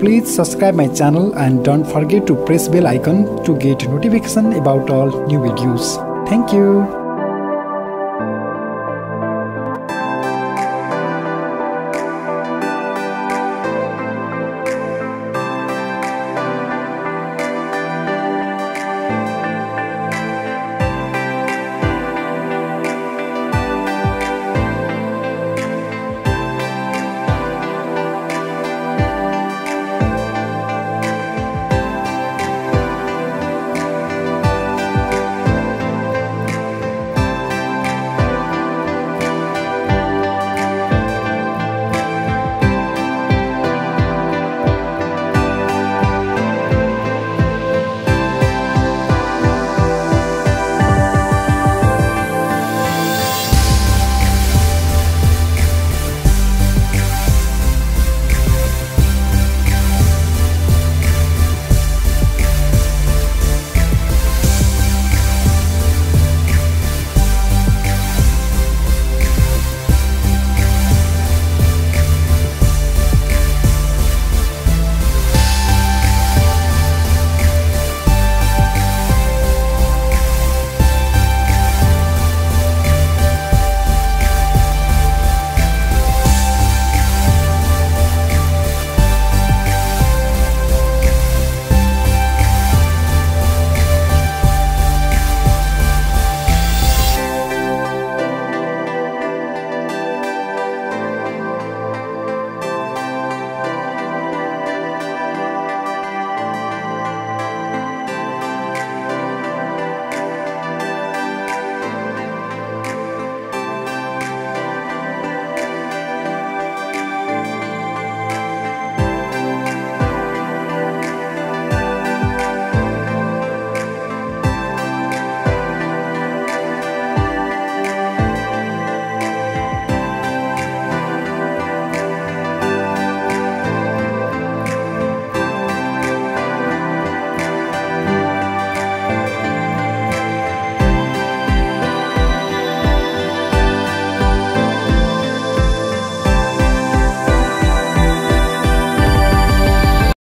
Please subscribe my channel and don't forget to press bell icon to get notification about all new videos. Thank you.